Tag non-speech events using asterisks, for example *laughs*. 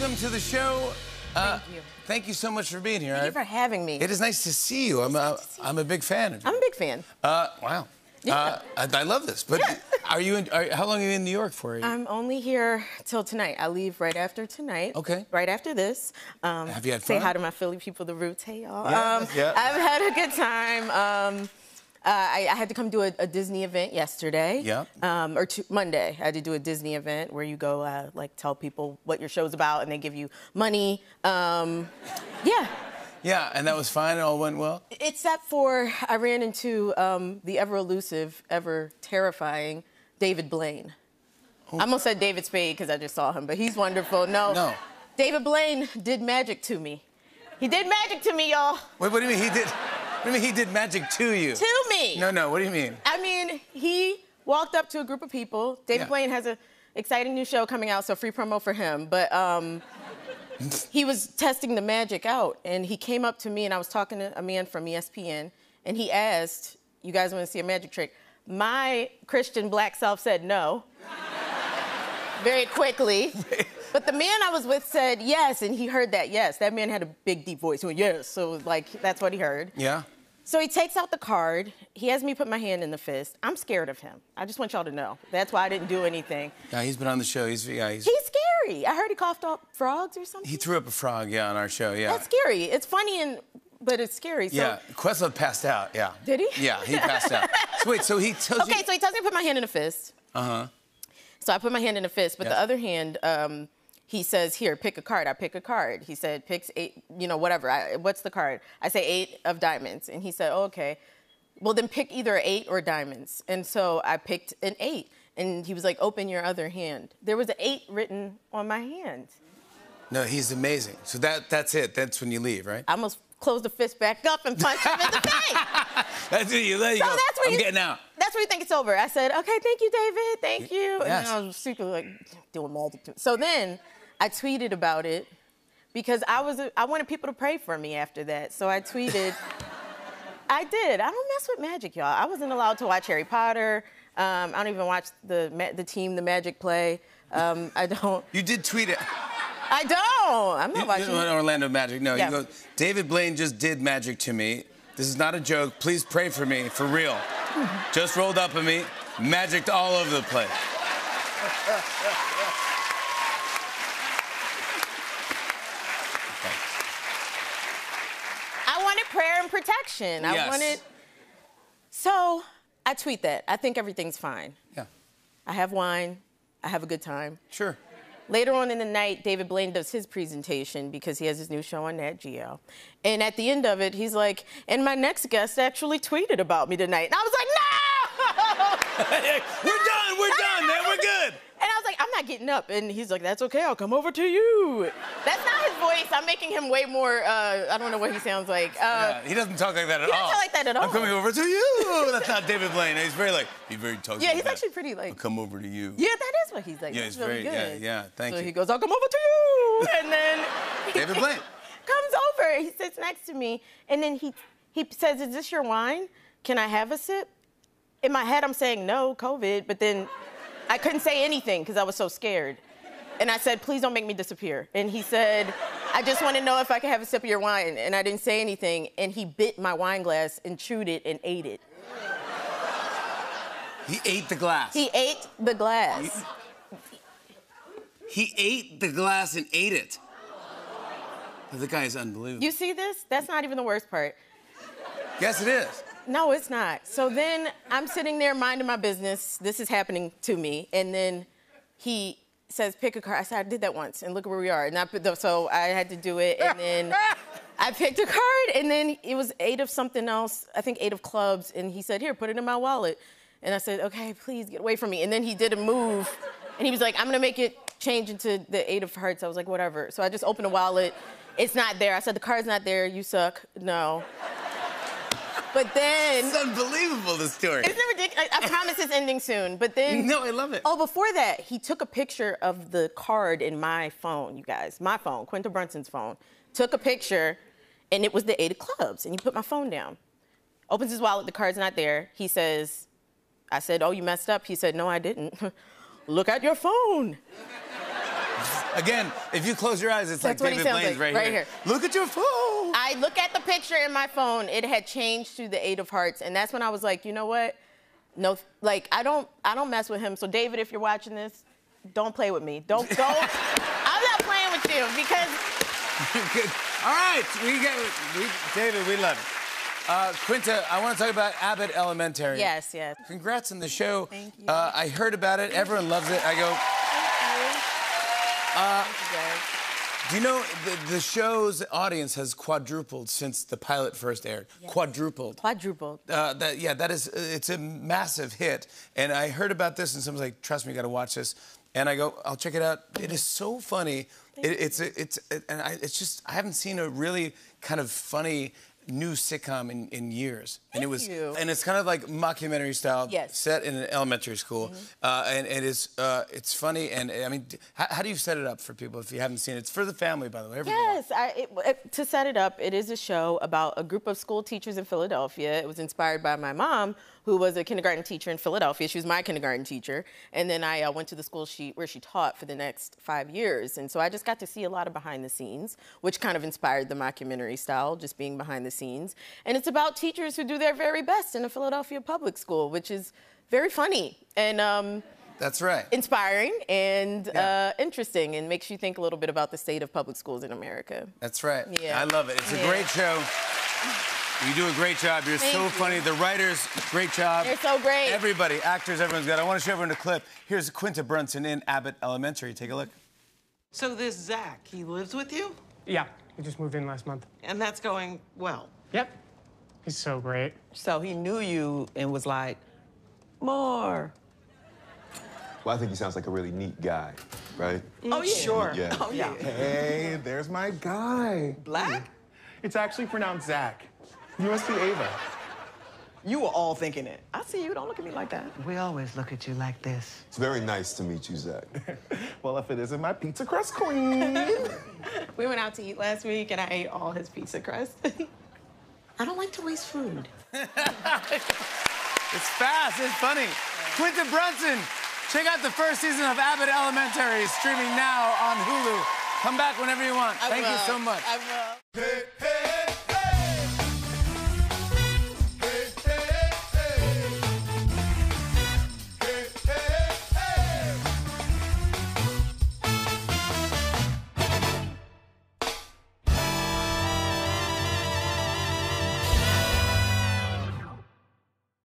welcome to the show. Uh, Thank you. Thank you so much for being here. Thank you for having me. It is nice to see you. I'm, a, I'm a big fan. I'm a big fan. Uh, wow. Yeah. Uh, I, I, love this. But yeah. are you? In, are, how long are you in New York for? I'm only here till tonight. I leave right after tonight. Okay. Right after this. Um, Have you had fun? Say hi to my Philly people, the Roots. Hey y'all. Yeah. Um, yeah. I've had a good time. Um, uh, I, I, had to come do a, a Disney event yesterday. Yeah. Um, or Monday, I had to do a Disney event where you go, uh, like, tell people what your show's about, and they give you money. Um, yeah. Yeah, and that was fine. It all went well. Except for I ran into um, the ever elusive, ever terrifying David Blaine. Oh. I almost said David Spade because I just saw him, but he's wonderful. No. No. David Blaine did magic to me. He did magic to me, y'all. Wait, what do you mean he did? What do you mean he did magic to you? To me. No, no. What do you mean? I mean, he walked up to a group of people. David yeah. Blaine has an exciting new show coming out, so free promo for him. But um, he was testing the magic out, and he came up to me, and I was talking to a man from ESPN, and he asked, "You guys want to see a magic trick?" My Christian black self said no. Very quickly. *laughs* But the man I was with said yes, and he heard that yes. That man had a big, deep voice. He went, yes. So, like, that's what he heard. Yeah. So he takes out the card. He has me put my hand in the fist. I'm scared of him. I just want y'all to know. That's why I didn't do anything. Yeah, he's been on the show. He's yeah, he's. He's scary. I heard he coughed up frogs or something. He threw up a frog, yeah, on our show. Yeah. That's scary. It's funny and but it's scary. So... Yeah, Questlove passed out. Yeah. Did he? Yeah, he passed out. So wait, so he tells okay, you. Okay, so he tells me to put my hand in a fist. Uh huh. So I put my hand in a fist, but the other hand. Um, he says, Here, pick a card. I pick a card. He said, Picks eight, you know, whatever. I, what's the card? I say eight of diamonds. And he said, oh, Okay. Well, then pick either eight or diamonds. And so I picked an eight. And he was like, Open your other hand. There was an eight written on my hand. No, he's amazing. So that that's it. That's when you leave, right? I almost closed the fist back up and punched him in the face. *laughs* that's what you let you so go. That's where I'm you, getting out. That's where think it's over. I said, okay, thank you, David. Thank you. Yes. And I was super like doing magic. So then I tweeted about it because I was I wanted people to pray for me after that. So I tweeted. *laughs* I did. I don't mess with magic, y'all. I wasn't allowed to watch Harry Potter. Um, I don't even watch the the team, the Magic play. Um, I don't. You did tweet it. I don't. I'm not you, watching. Orlando Magic. No, yeah. you go. David Blaine just did magic to me. This is not a joke. Please pray for me, for real. Just rolled up on me, magicked all over the place. I wanted prayer and protection. Yes. I wanted. So I tweet that. I think everything's fine. Yeah. I have wine. I have a good time. Sure. Later on in the night, David Blaine does his presentation because he has his new show on Nat Geo. And at the end of it, he's like, and my next guest actually tweeted about me tonight. And I was like, no! *laughs* we're done, we're done, man, we're good. And I was like, I'm not getting up. And he's like, that's okay, I'll come over to you. *laughs* That's not voice. I'm making him way more, uh, I don't know what he sounds like. Uh, yeah, he doesn't talk like that at he all. He doesn't talk like that at all. I'm coming over to you. That's not David Blaine. He's very like, he very talks Yeah, like he's that. actually pretty like. I'll come over to you. Yeah, that is what he's like. Yeah, That's he's really very, good. yeah, yeah, thank so you. he goes, I'll come over to you. *laughs* And then. David Blaine. *laughs* comes over, he sits next to me, and then he, he says, Is this your wine? Can I have a sip? In my head, I'm saying no, COVID, but then I couldn't say anything because I was so scared. And I said, please don't make me disappear. And he said, I just want to know if I could have a sip of your wine. And I didn't say anything. And he bit my wine glass and chewed it and ate it. He ate the glass. He ate the glass. He, he ate the glass and ate it. The guy is unbelievable. You see this? That's not even the worst part. Yes, it is. No, it's not. So then I'm sitting there minding my business. This is happening to me. And then he says, pick a card. I said, I did that once, and look where we are. And I, so I had to do it, and then *laughs* I picked a card, and then it was eight of something else, I think eight of clubs, and he said, here, put it in my wallet. And I said, okay, please get away from me. And then he did a move, and he was like, I'm gonna make it change into the eight of hearts. I was like, whatever. So I just opened the wallet. It's not there. I said, the card's not there. You suck. No. But then. It's unbelievable, the story. Isn't it ridiculous? I, I promise it's ending soon. But then. No, I love it. Oh, before that, he took a picture of the card in my phone, you guys. My phone, Quinta Brunson's phone. Took a picture, and it was the eight of clubs. And he put my phone down. Opens his wallet, the card's not there. He says, I said, Oh, you messed up? He said, No, I didn't. *laughs* Look at your phone. *laughs* Again, if you close your eyes, it's That's like David Blaine's like, right, right here. here. Look at your phone. I look at the picture in my phone. It had changed to the Eight of Hearts, and that's when I was like, you know what? No, like I don't, I don't mess with him. So David, if you're watching this, don't play with me. Don't, don't. *laughs* I'm not playing with you because All right, we get we, David. We love it. Uh, Quinta, I want to talk about Abbott Elementary. yes, yes. Congrats on the show. Thank you. Uh, I heard about it. Everyone loves it. I go. Uh, Do you know the, the show's audience has quadrupled since the pilot first aired? Quadrupled. Quadrupled. Uh, that yeah, that is it's a massive hit. And I heard about this, and someone's like, "Trust me, you got to watch this." And I go, "I'll check it out." It is so funny. It, it's it's it, and I, it's just I haven't seen a really kind of funny new sitcom in, in years. and it was you. and it's kind of like mockumentary style, Yes. Set in an elementary school, uh, and it is uh, it's funny. And I mean, d- how, how do you set it up for people if you haven't seen it? It's for the family, by the way. Yes, I, it, it- to set it up, it is a show about a group of school teachers in Philadelphia. It was inspired by my mom, who was a kindergarten teacher in Philadelphia. She was my kindergarten teacher, and then I uh, went to the school she where she taught for the next five years. And so I just got to see a lot of behind the scenes, which kind of inspired the mockumentary style, just being behind the scenes. And it's about teachers who do their very best in a Philadelphia public school, which is very funny and. Um, That's right. inspiring and Yeah. uh, interesting and makes you think a little bit about the state of public schools in America. That's right. Yeah. I love it. It's a Yeah. great show. You do a great job. You're Thank so you. funny. The writers, great job. You're so great. Everybody, actors, everyone's good. I want to show everyone a clip. Here's Quinta Brunson in Abbott Elementary. Take a look. So this Zach, he lives with you? Yeah, he just moved in last month. And that's going well. Yep. He's so great. So he knew you and was like, more. Well, I think he sounds like a really neat guy, right? Mm-hmm. Oh, yeah. Sure. Yeah. Oh, yeah. Hey, there's my guy. Black? It's actually pronounced Zach. You must be Ava. You were all thinking it. I see you. Don't look at me like that. We always look at you like this. It's very nice to meet you, Zach. *laughs* Well, if it isn't my pizza crust queen. *laughs* We went out to eat last week and I ate all his pizza crust. *laughs* I don't like to waste food. It's fast. It's funny. Quinta Brunson. Check out the first season of Abbott Elementary streaming now on Hulu. Come back whenever you want. Thank you so much. I will. Hey, hey,